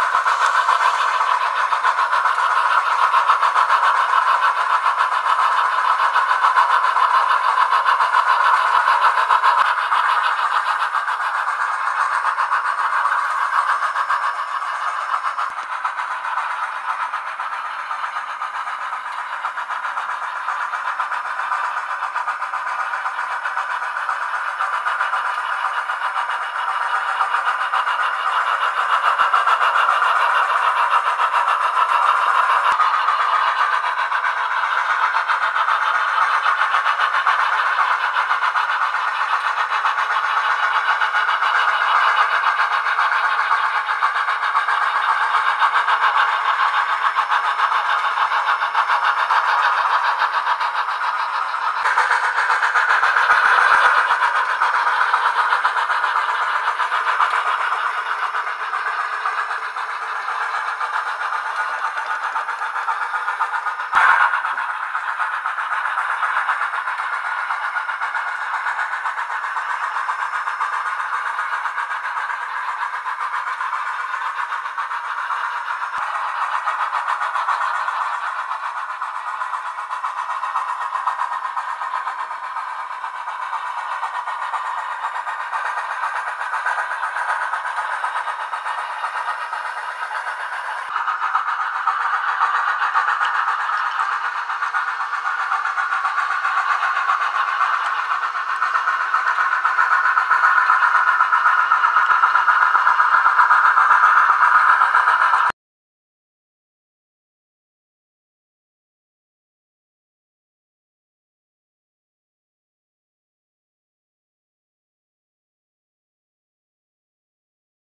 Gracias.